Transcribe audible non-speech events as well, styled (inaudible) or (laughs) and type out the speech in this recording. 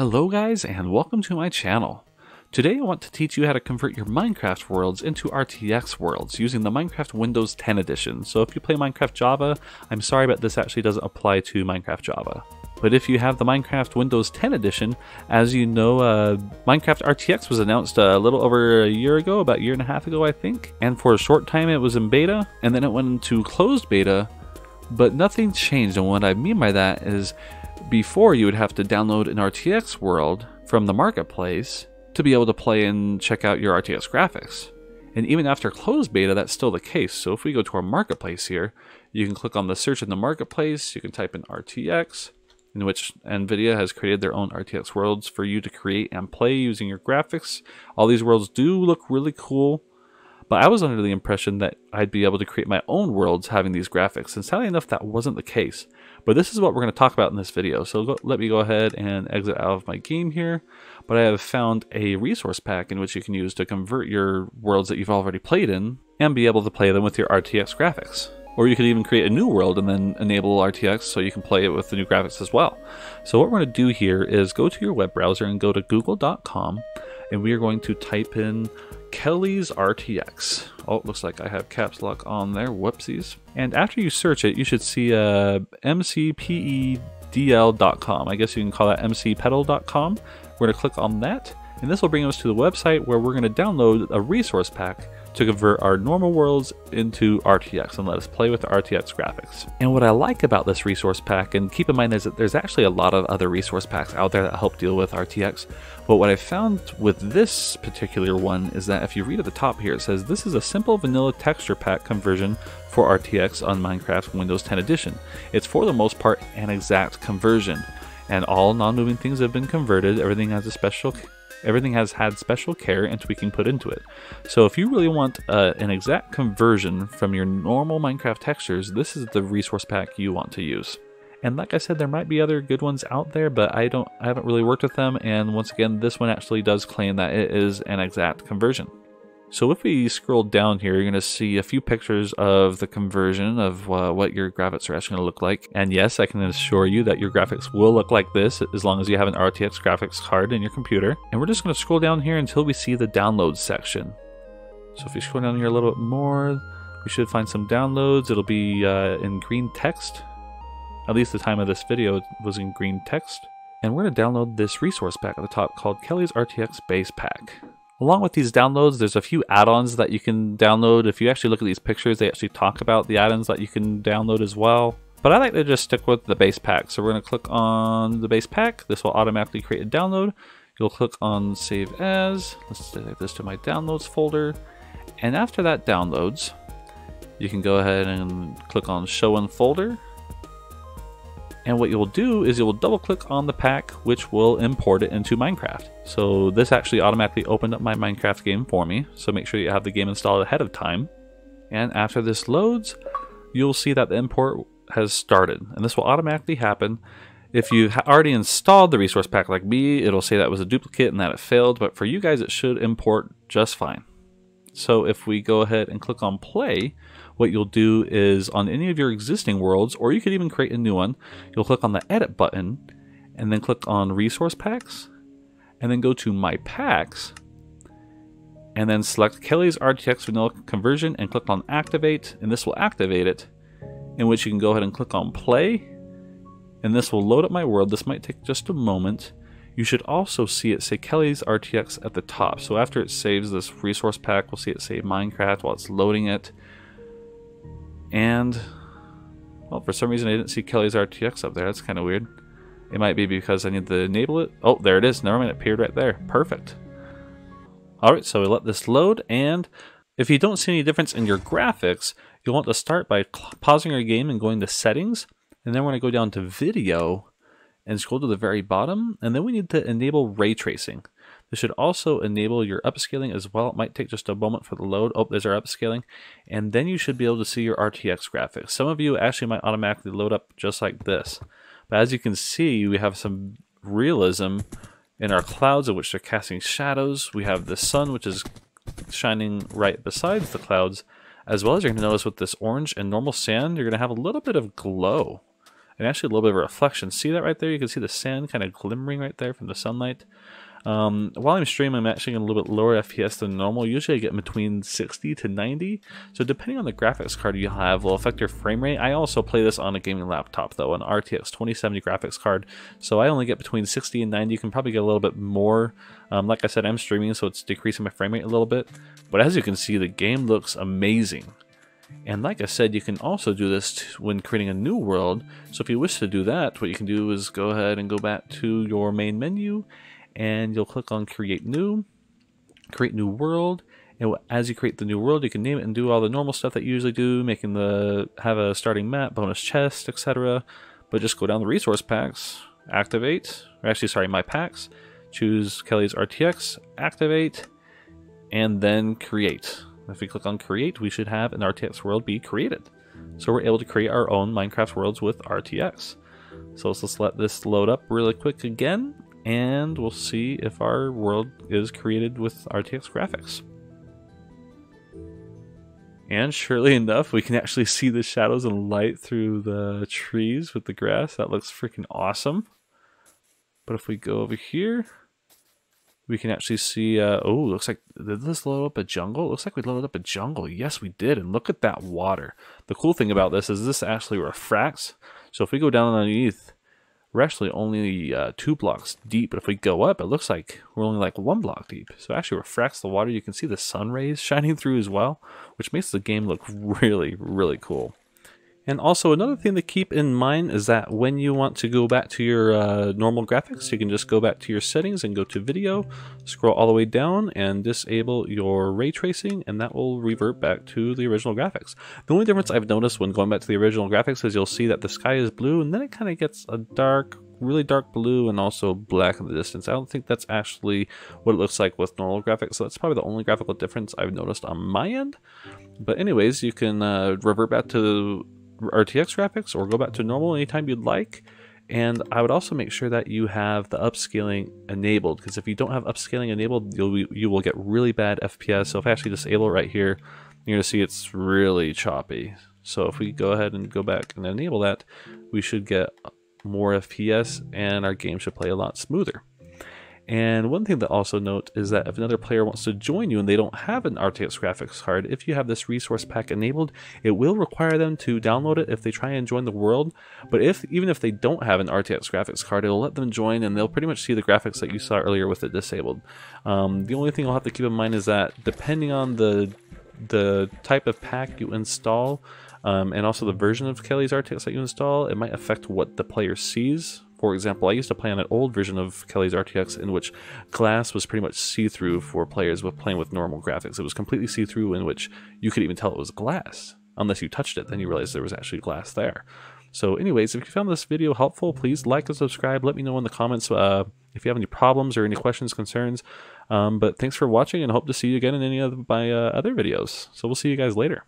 Hello guys and welcome to my channel. Today I want to teach you how to convert your Minecraft worlds into RTX worlds using the Minecraft Windows 10 edition. So if you play Minecraft Java, I'm sorry but this actually doesn't apply to Minecraft Java. But if you have the Minecraft Windows 10 edition, as you know, uh, Minecraft RTX was announced a little over a year ago, about a year and a half ago I think. And for a short time it was in beta, and then it went into closed beta, but nothing changed. And what I mean by that is before, you would have to download an RTX world from the marketplace to be able to play and check out your RTX graphics. And even after closed beta, that's still the case. So if we go to our marketplace here, you can click on the search in the marketplace, you can type in RTX, in which NVIDIA has created their own RTX worlds for you to create and play using your graphics. All these worlds do look really cool. But I was under the impression that I'd be able to create my own worlds having these graphics, and sadly enough that wasn't the case. But this is what we're going to talk about in this video, so go, let me go ahead and exit out of my game here. But I have found a resource pack in which you can use to convert your worlds that you've already played in, and be able to play them with your RTX graphics. Or you could even create a new world and then enable RTX so you can play it with the new graphics as well. So what we're going to do here is go to your web browser and go to google.com and we are going to type in Kelly's RTX. Oh, it looks like I have caps lock on there. Whoopsies. And after you search it, you should see uh, mcpedl.com. I guess you can call that mcpedal.com. We're going to click on that, and this will bring us to the website where we're going to download a resource pack to convert our normal worlds into RTX and let us play with the RTX graphics. And what I like about this resource pack, and keep in mind is that there's actually a lot of other resource packs out there that help deal with RTX, but what I found with this particular one is that if you read at the top here, it says this is a simple vanilla texture pack conversion for RTX on Minecraft Windows 10 Edition. It's for the most part an exact conversion, and all non-moving things have been converted, everything has a special Everything has had special care and tweaking put into it. So if you really want uh, an exact conversion from your normal Minecraft textures, this is the resource pack you want to use. And like I said, there might be other good ones out there, but I don't, I haven't really worked with them. And once again, this one actually does claim that it is an exact conversion. So if we scroll down here, you're going to see a few pictures of the conversion of uh, what your graphics are actually going to look like. And yes, I can assure you that your graphics will look like this as long as you have an RTX graphics card in your computer. And we're just going to scroll down here until we see the download section. So if we scroll down here a little bit more, we should find some downloads. It'll be uh, in green text. At least the time of this video was in green text. And we're going to download this resource pack at the top called Kelly's RTX Base Pack. Along with these downloads, there's a few add-ons that you can download. If you actually look at these pictures, they actually talk about the add-ons that you can download as well. But I like to just stick with the base pack. So we're going to click on the base pack. This will automatically create a download. You'll click on Save As. Let's save this to my Downloads folder. And after that downloads, you can go ahead and click on Show in Folder. And what you'll do is you'll double click on the pack, which will import it into Minecraft. So this actually automatically opened up my Minecraft game for me. So make sure you have the game installed ahead of time. And after this loads, you'll see that the import has started. And this will automatically happen. If you already installed the resource pack like me, it'll say that was a duplicate and that it failed. But for you guys, it should import just fine. So if we go ahead and click on play, what you'll do is on any of your existing worlds, or you could even create a new one, you'll click on the edit button and then click on resource packs and then go to my packs and then select Kelly's RTX vanilla conversion and click on activate and this will activate it in which you can go ahead and click on play and this will load up my world. This might take just a moment you should also see it say Kelly's RTX at the top. So after it saves this resource pack, we'll see it say Minecraft while it's loading it. And, well, for some reason I didn't see Kelly's RTX up there. That's kind of weird. It might be because I need to enable it. Oh, there it is. Never mind, it appeared right there. Perfect. Alright, so we let this load, and if you don't see any difference in your graphics, you'll want to start by pausing your game and going to Settings, and then we're going to go down to Video, and scroll to the very bottom. And then we need to enable ray tracing. This should also enable your upscaling as well. It might take just a moment for the load. Oh, there's our upscaling. And then you should be able to see your RTX graphics. Some of you actually might automatically load up just like this. But as you can see, we have some realism in our clouds in which they're casting shadows. We have the sun, which is shining right beside the clouds. As well as you're going to notice with this orange and normal sand, you're going to have a little bit of glow and actually a little bit of reflection. See that right there? You can see the sand kind of glimmering right there from the sunlight. Um, while I'm streaming, I'm actually getting a little bit lower FPS than normal. Usually I get between 60 to 90. So depending on the graphics card you have will affect your frame rate. I also play this on a gaming laptop though, an RTX 2070 graphics card. So I only get between 60 and 90. You can probably get a little bit more. Um, like I said, I'm streaming, so it's decreasing my frame rate a little bit. But as you can see, the game looks amazing. And like I said, you can also do this when creating a new world. So if you wish to do that, what you can do is go ahead and go back to your main menu and you'll click on create new, create new world. And as you create the new world, you can name it and do all the normal stuff that you usually do, making the have a starting map, bonus chest, etc. But just go down the resource packs, activate, or actually, sorry, my packs, choose Kelly's RTX, activate, and then create. If we click on create, we should have an RTX world be created. So we're able to create our own Minecraft worlds with RTX. So let's just let this load up really quick again and we'll see if our world is created with RTX graphics. And surely (laughs) enough, we can actually see the shadows and light through the trees with the grass. That looks freaking awesome. But if we go over here, we can actually see, uh, oh, looks like, did this load up a jungle? Looks like we loaded up a jungle. Yes, we did. And look at that water. The cool thing about this is this actually refracts. So if we go down underneath, we're actually only uh, two blocks deep, but if we go up, it looks like we're only like one block deep. So it actually refracts the water. You can see the sun rays (laughs) shining through as well, which makes the game look really, really cool. And also another thing to keep in mind is that when you want to go back to your uh, normal graphics, you can just go back to your settings and go to video, scroll all the way down and disable your ray tracing and that will revert back to the original graphics. The only difference I've noticed when going back to the original graphics is you'll see that the sky is blue and then it kind of gets a dark really dark blue and also black in the distance. I don't think that's actually what it looks like with normal graphics, so that's probably the only graphical difference I've noticed on my end. But anyways, you can uh, revert back to RTX graphics or go back to normal anytime you'd like. And I would also make sure that you have the upscaling enabled because if you don't have upscaling enabled, you'll you will get really bad FPS. So if I actually disable it right here, you're gonna see it's really choppy. So if we go ahead and go back and enable that, we should get more FPS and our game should play a lot smoother. And one thing to also note is that if another player wants to join you and they don't have an RTX graphics card, if you have this resource pack enabled, it will require them to download it if they try and join the world. But if even if they don't have an RTX graphics card, it'll let them join and they'll pretty much see the graphics that you saw earlier with it disabled. Um, the only thing you'll have to keep in mind is that depending on the the type of pack you install, um, and also the version of Kelly's RTX that you install, it might affect what the player sees for example, I used to play on an old version of Kelly's RTX in which glass was pretty much see-through for players with playing with normal graphics. It was completely see-through in which you could even tell it was glass. Unless you touched it, then you realized there was actually glass there. So anyways, if you found this video helpful, please like and subscribe. Let me know in the comments uh, if you have any problems or any questions, concerns. Um, but thanks for watching and hope to see you again in any of my uh, other videos. So we'll see you guys later.